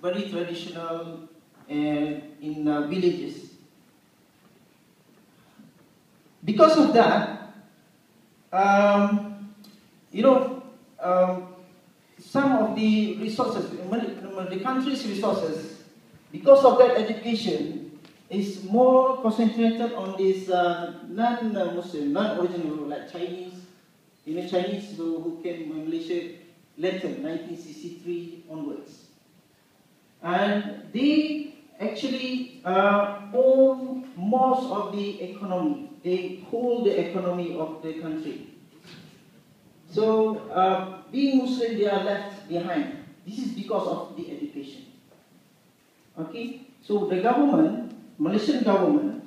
very traditional and in villages. Because of that, um, you know, um, some of the resources, the country's resources, because of that education, is more concentrated on these uh, non-Muslim, non-original, like Chinese, you know, Chinese who, who came to Malaysia later, 1963 onwards. And they actually uh, own most of the economy. They hold the economy of the country. So, uh, being Muslim, they are left behind. This is because of the education. Okay? So, the government, Malaysian government,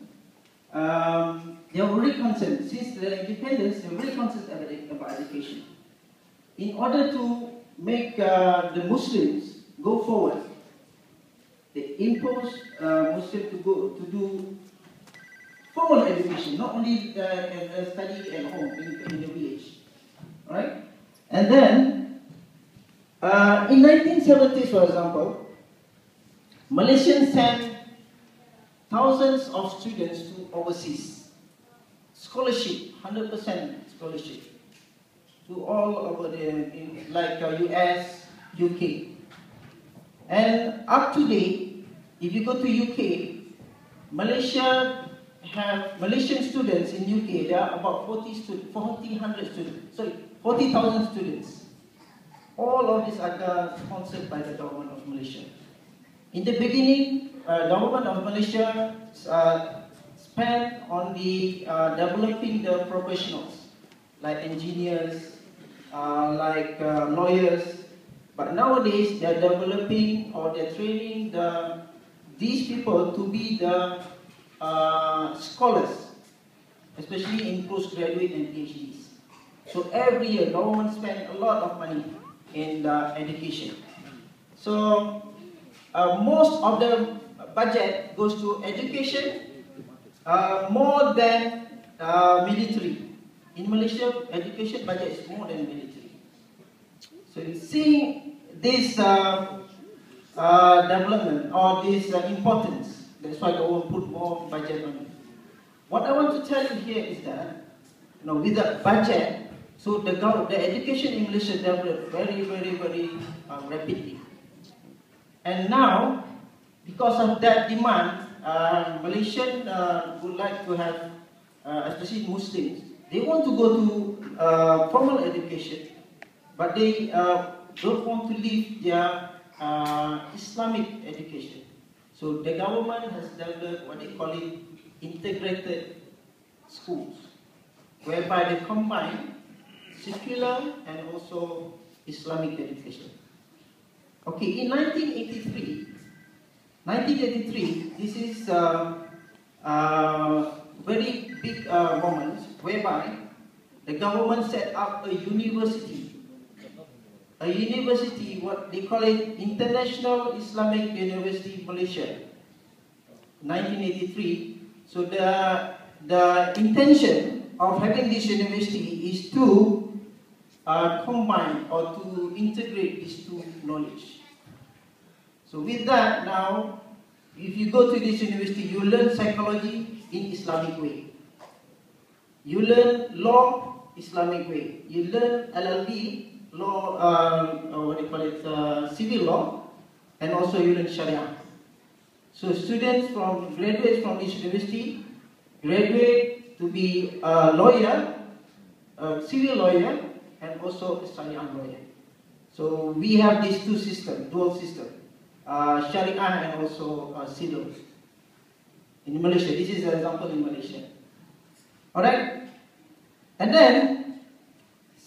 um, they are very concerned, since the independence, they are very concerned about, education. In order to make uh, the Muslims go forward, impose uh, Muslims to go to do formal education, not only uh, uh, study at home in, in the village. Right? And then, uh, in 1970s, for example, Malaysians sent thousands of students to overseas. Scholarship, 100% scholarship, to all over the, in, like uh, US, UK. And up to date, if you go to UK, Malaysia have Malaysian students in UK. There are about 40 students, 400 students. Sorry, 40,000 students. All of these are sponsored by the government of Malaysia. In the beginning, uh, government of Malaysia uh, spent on the uh, developing the professionals, like engineers, uh, like uh, lawyers, but nowadays, they're developing or they're training the, these people to be the uh, scholars, especially in postgraduate and PhDs. So every year, government spend a lot of money in the education. So uh, most of the budget goes to education uh, more than uh, military. In Malaysia, education budget is more than military. So you see this uh, uh, development or this uh, importance. That's why I will put more budget on it. What I want to tell you here is that, you know, with the budget, so the, the education in Malaysia developed very, very, very uh, rapidly. And now, because of that demand, uh, Malaysians uh, would like to have, uh, especially Muslims, they want to go to uh, formal education, but they uh, don't want to leave their uh, Islamic education. So the government has developed what they call it integrated schools, whereby they combine secular and also Islamic education. Okay, in 1983, 1983, this is a uh, uh, very big uh, moment whereby the government set up a university a university, what they call it International Islamic University Malaysia, 1983. So the, the intention of having this university is to uh, combine or to integrate these two knowledge. So with that now, if you go to this university, you learn psychology in Islamic way. You learn law Islamic way. You learn LLB law, um, uh, what do you call it, uh, civil law, and also learn Sharia. So students from graduates from this university graduate to be a lawyer, a civil lawyer, and also a Sharia lawyer. So we have these two systems, dual system, uh, Sharia and also uh, civil. In Malaysia, this is an example in Malaysia. Alright? And then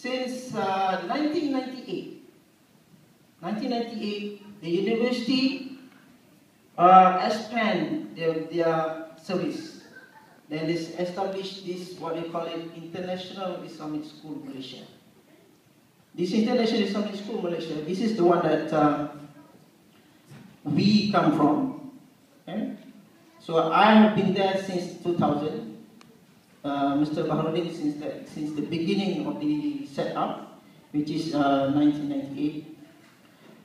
since uh, 1998. 1998, the university uh, expand their, their service. Then they established this, what they call it, International Islamic School Malaysia. This International Islamic School Malaysia, this is the one that uh, we come from. Okay? So I have been there since 2000 uh, Mr. Baharudin since the, since the beginning of the setup, which is uh, 1998.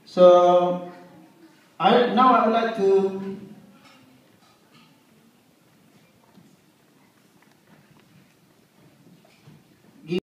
So I, now I would like to